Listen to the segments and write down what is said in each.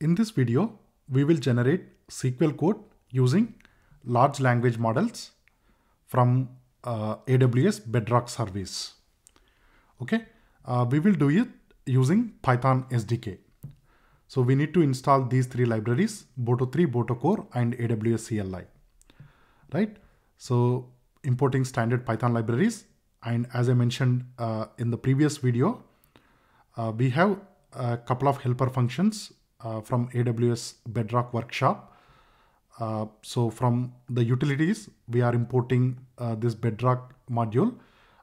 In this video, we will generate SQL code using large language models from uh, AWS Bedrock service. Okay, uh, we will do it using Python SDK. So we need to install these three libraries, Boto3, Boto Core and AWS CLI, right? So importing standard Python libraries. And as I mentioned uh, in the previous video, uh, we have a couple of helper functions uh, from AWS Bedrock Workshop. Uh, so from the utilities, we are importing uh, this Bedrock module,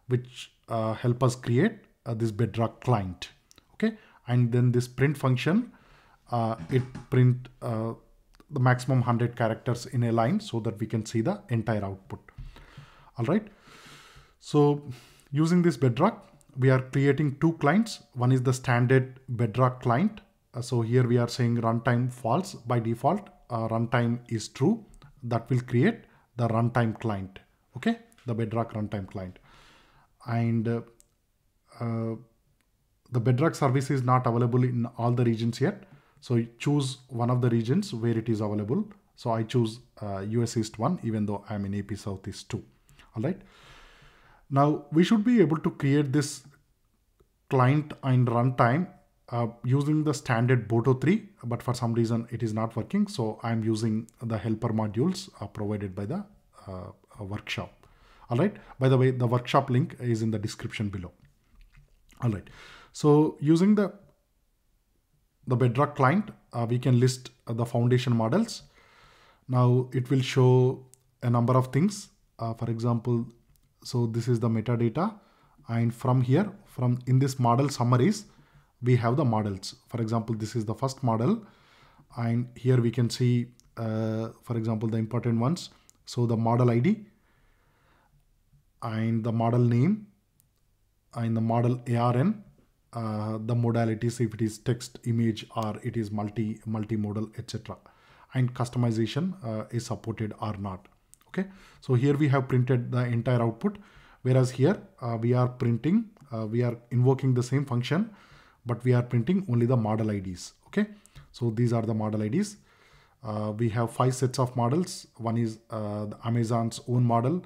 which uh, help us create this Bedrock client. Okay, and then this print function, it print the maximum 100 characters in a line so that we can see the entire output. All right. So using this Bedrock, we are creating two clients. One is the standard Bedrock client. Uh, so here we are saying runtime false by default. Uh, runtime is true. That will create the runtime client. Okay, the Bedrock runtime client. And uh, uh the Bedrock service is not available in all the regions yet. So choose one of the regions where it is available. So I choose uh, US East 1, even though I'm in AP Southeast 2. All right. Now we should be able to create this client and runtime uh, using the standard Boto 3, but for some reason it is not working. So I'm using the helper modules uh, provided by the uh, workshop. All right. By the way, the workshop link is in the description below. All right. So using the the Bedrock client, uh, we can list the foundation models. Now it will show a number of things. Uh, for example, so this is the metadata. And from here, from in this model summaries, we have the models. For example, this is the first model. And here we can see, uh, for example, the important ones. So the model ID and the model name and the model ARN uh, the modalities if it is text image or it is multi multimodal etc and customization uh, is supported or not okay so here we have printed the entire output whereas here uh, we are printing uh, we are invoking the same function but we are printing only the model IDs okay so these are the model IDs uh, we have five sets of models one is Amazon's own model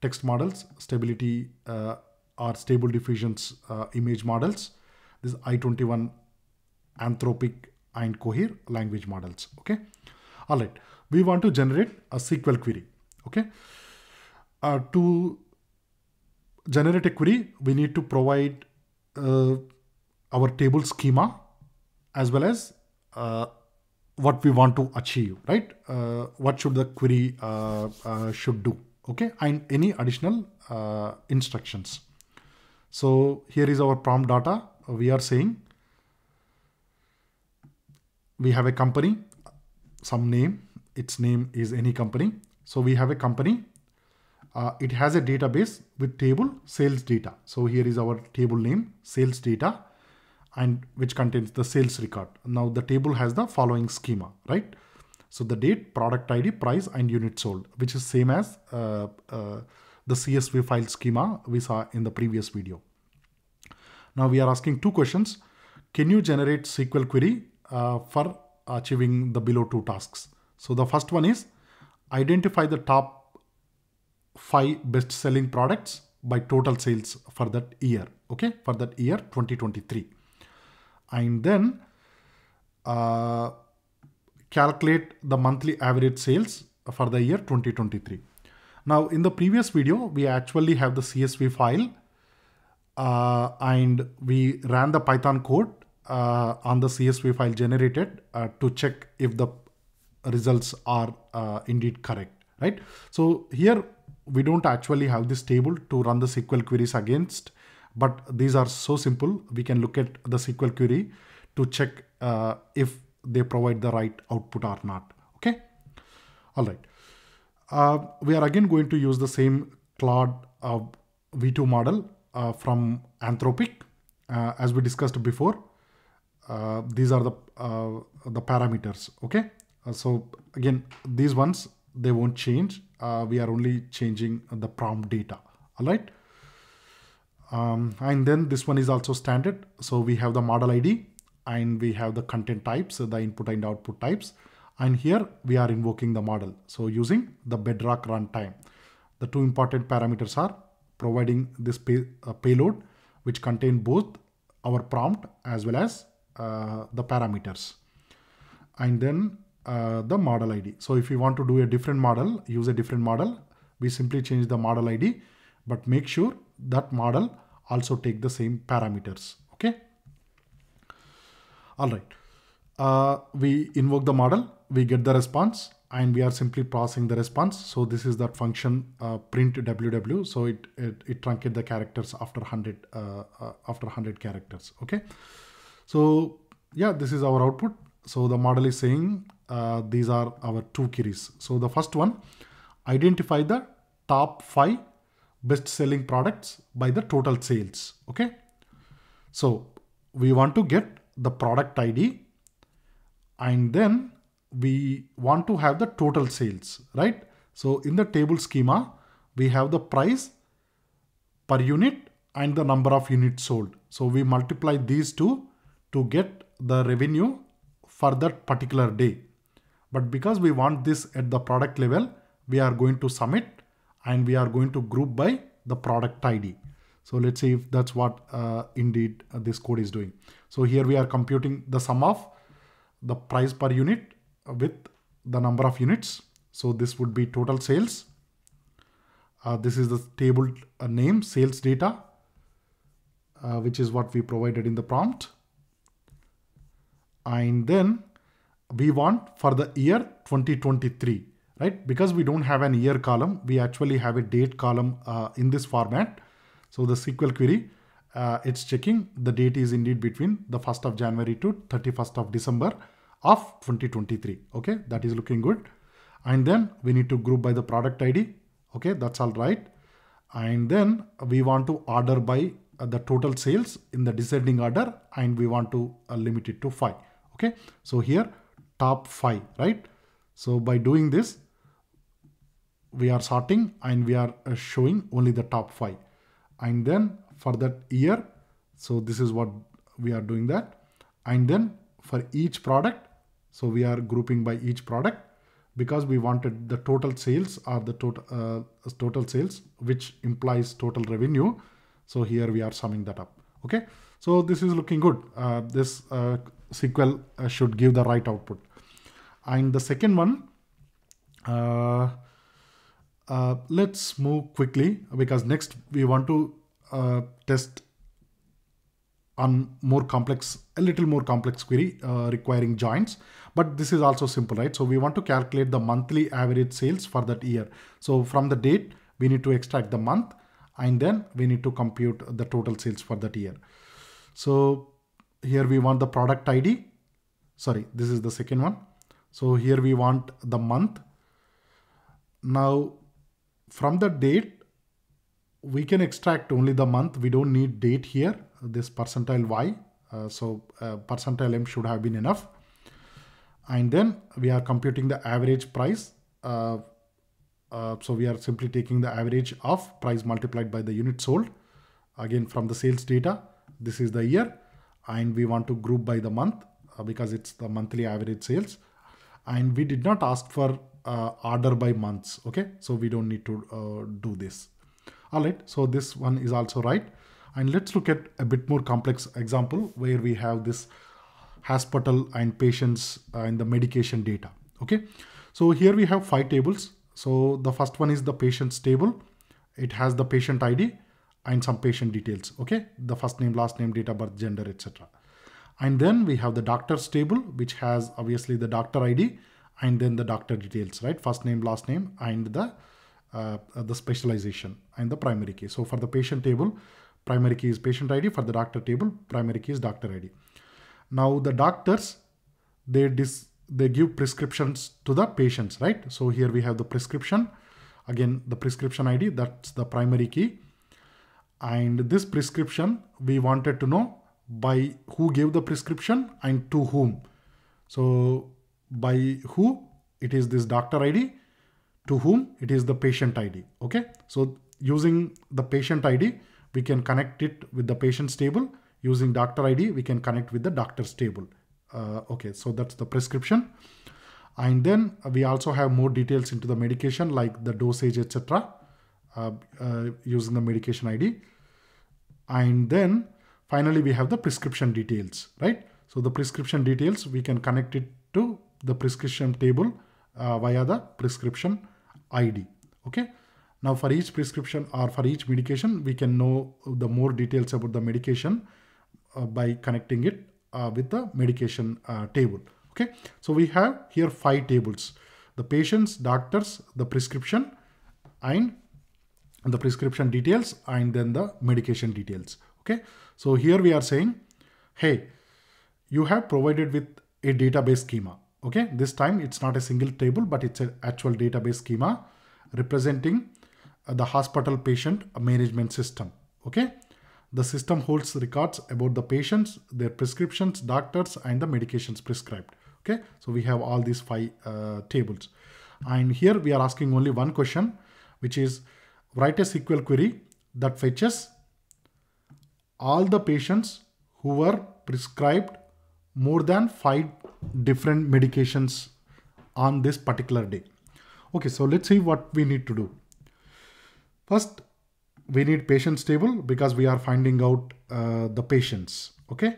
text models stability or stable diffusions image models this AI21 Anthropic and Cohere language models. Okay. All right. We want to generate a SQL query. Okay. Uh, to generate a query, we need to provide uh, our table schema as well as uh, what we want to achieve, right? Uh, what should the query uh, uh, should do, okay? And any additional instructions. So here is our prompt data we are saying we have a company, some name, its name is any company. So we have a company, uh, it has a database with table sales data. So here is our table name, sales data, and which contains the sales record. Now the table has the following schema, right? So the date, product ID, price, and unit sold, which is same as uh, uh, the CSV file schema we saw in the previous video. Now we are asking two questions. Can you generate SQL query uh, for achieving the below two tasks? So the first one is identify the top five best selling products by total sales for that year. Okay, for that year 2023. And then uh, calculate the monthly average sales for the year 2023. Now in the previous video, we actually have the CSV file uh, and we ran the Python code uh, on the CSV file generated uh, to check if the results are uh, indeed correct, right? So here we don't actually have this table to run the SQL queries against, but these are so simple. We can look at the SQL query to check uh, if they provide the right output or not, okay? All right. Uh, we are again going to use the same Claude V2 model uh, from Anthropic. Uh, as we discussed before, uh, these are the the parameters. Okay, so again, these ones they won't change. we are only changing the prompt data. All right. Um, and then this one is also standard. So we have the model ID and we have the content types, so the input and output types. And here we are invoking the model. So using the Bedrock runtime. The two important parameters are providing this pay, uh, payload, which contain both our prompt as well as uh, the parameters. And then uh, the model ID. So if you want to do a different model, use a different model, we simply change the model ID, but make sure that model also take the same parameters. Okay. All right. Uh, we invoke the model, we get the response and we are simply processing the response. So this is that function uh, print ww. So it, it, it truncate the characters after 100, uh, uh, after 100 characters. Okay. So yeah, this is our output. So the model is saying uh, these are our two queries. So the first one, identify the top five best selling products by the total sales. Okay. So we want to get the product ID and then we want to have the total sales, right? So in the table schema, we have the price per unit and the number of units sold. So we multiply these two to get the revenue for that particular day. But because we want this at the product level, we are going to sum it and we are going to group by the product ID. So let's see if that's what uh, indeed uh, this code is doing. So here we are computing the sum of the price per unit with the number of units. So this would be total sales. Uh, this is the table uh, name sales data, uh, which is what we provided in the prompt. And then we want for the year 2023, right? Because we don't have an year column, we actually have a date column uh, in this format. So the SQL query, uh, it's checking the date is indeed between the 1st of January to 31st of December of 2023. Okay, that is looking good. And then we need to group by the product ID. Okay, that's all right. And then we want to order by uh, the total sales in the descending order and we want to uh, limit it to 5. Okay, so here top 5, right? So by doing this, we are sorting and we are uh, showing only the top 5. And then for that year, so this is what we are doing that. And then for each product, so we are grouping by each product because we wanted the total sales or the total uh, total sales, which implies total revenue. So here we are summing that up. Okay. So this is looking good. Uh, this uh, SQL uh, should give the right output. And the second one, uh, uh, let's move quickly because next we want to test on more complex, a little more complex query requiring joins but this is also simple, right? So we want to calculate the monthly average sales for that year. So from the date, we need to extract the month and then we need to compute the total sales for that year. So here we want the product ID. Sorry, this is the second one. So here we want the month. Now from the date, we can extract only the month. We don't need date here, this percentile Y. Uh, so uh, percentile M should have been enough and then we are computing the average price. Uh, uh, so we are simply taking the average of price multiplied by the unit sold. Again, from the sales data, this is the year and we want to group by the month uh, because it's the monthly average sales. And we did not ask for uh, order by months. Okay, so we don't need to uh, do this. All right, so this one is also right. And let's look at a bit more complex example where we have this hospital and patients uh, and the medication data. Okay, so here we have five tables. So the first one is the patient's table. It has the patient ID and some patient details. Okay, the first name, last name, date of birth, gender, etc. And then we have the doctor's table, which has obviously the doctor ID and then the doctor details, right? First name, last name, and the uh, the specialization and the primary key. So for the patient table, primary key is patient ID. For the doctor table, primary key is doctor ID. Now the doctors, they, dis, they give prescriptions to the patients, right? So here we have the prescription. Again, the prescription ID, that's the primary key. And this prescription, we wanted to know by who gave the prescription and to whom. So by who, it is this doctor ID. To whom, it is the patient ID. Okay. So using the patient ID, we can connect it with the patient's table using doctor ID, we can connect with the doctor's table. Uh, okay, so that's the prescription. And then we also have more details into the medication like the dosage, etc. Uh, uh, using the medication ID. And then finally, we have the prescription details, right? So the prescription details, we can connect it to the prescription table uh, via the prescription ID. Okay. Now for each prescription or for each medication, we can know the more details about the medication uh, by connecting it uh, with the medication uh, table. Okay. So we have here five tables, the patients, doctors, the prescription and the prescription details and then the medication details. Okay. So here we are saying, hey, you have provided with a database schema. Okay. This time it's not a single table, but it's an actual database schema representing uh, the hospital patient management system. Okay. The system holds records about the patients, their prescriptions, doctors, and the medications prescribed. Okay. So we have all these five uh, tables. And here we are asking only one question, which is write a SQL query that fetches all the patients who were prescribed more than five different medications on this particular day. Okay, so let's see what we need to do. First, we need patients table because we are finding out uh, the patients, okay?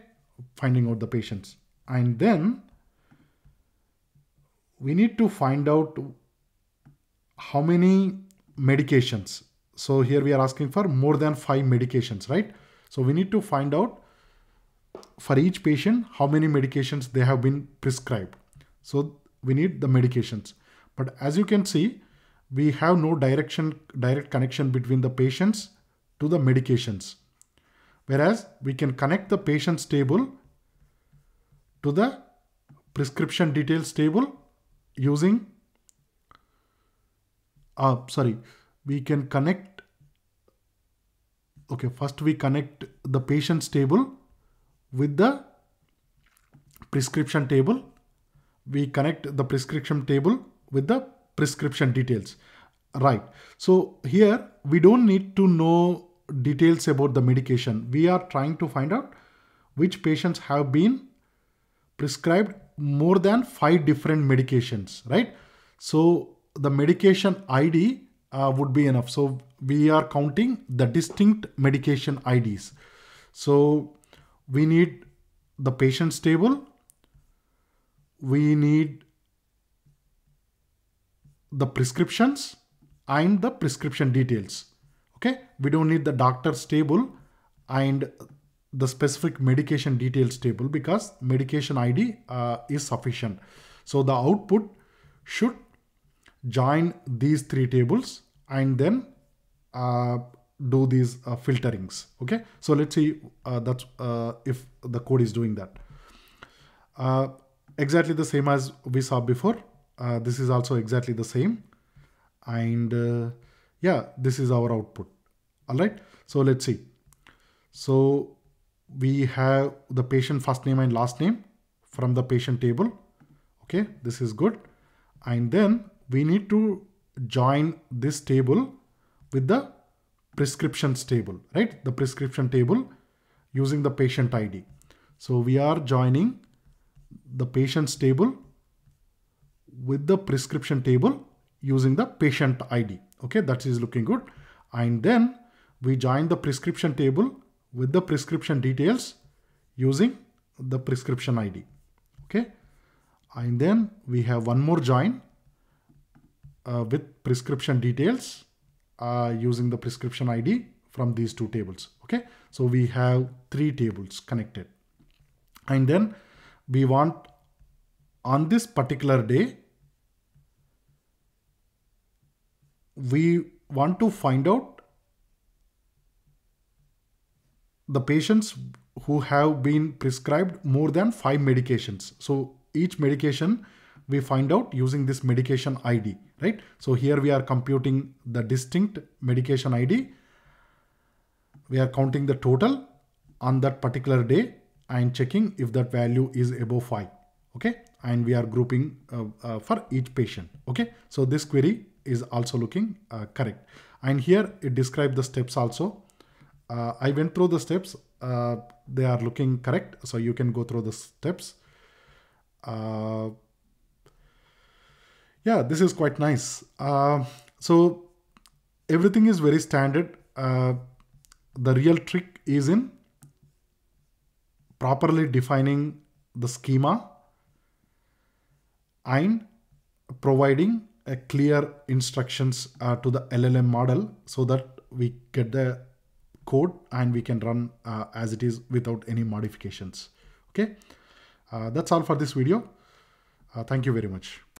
Finding out the patients. And then we need to find out how many medications. So here we are asking for more than five medications, right? So we need to find out for each patient how many medications they have been prescribed. So we need the medications. But as you can see, we have no direction, direct connection between the patients to the medications. Whereas we can connect the patient's table to the prescription details table using, uh, sorry, we can connect, okay, first we connect the patient's table with the prescription table. We connect the prescription table with the prescription details. Right. So here we don't need to know details about the medication. We are trying to find out which patients have been prescribed more than five different medications, right? So the medication ID uh, would be enough. So we are counting the distinct medication IDs. So we need the patient's table. We need the prescriptions and the prescription details. Okay, we don't need the doctor's table and the specific medication details table because medication ID uh, is sufficient. So the output should join these three tables and then uh, do these uh, filterings. Okay, so let's see uh, that uh, if the code is doing that. Uh, exactly the same as we saw before. Uh, this is also exactly the same. And uh, yeah, this is our output. All right. So let's see. So we have the patient first name and last name from the patient table. Okay, this is good. And then we need to join this table with the prescriptions table, right? The prescription table using the patient ID. So we are joining the patient's table with the prescription table using the patient ID. Okay, that is looking good. And then we join the prescription table with the prescription details using the prescription ID. Okay, and then we have one more join uh, with prescription details using the prescription ID from these two tables. Okay, so we have three tables connected. And then we want on this particular day, we want to find out the patients who have been prescribed more than five medications. So each medication we find out using this medication ID, right? So here we are computing the distinct medication ID. We are counting the total on that particular day and checking if that value is above 5, okay? And we are grouping uh, uh, for each patient, okay? So this query is also looking uh, correct. And here it describes the steps also. Uh, I went through the steps. uh, they are looking correct. So you can go through the steps. Uh, yeah, this is quite nice. Uh, so everything is very standard. Uh, the real trick is in properly defining the schema and providing a clear instructions uh, to the LLM model so that we get the code and we can run uh, as it is without any modifications. Okay, uh, that's all for this video. Uh, thank you very much.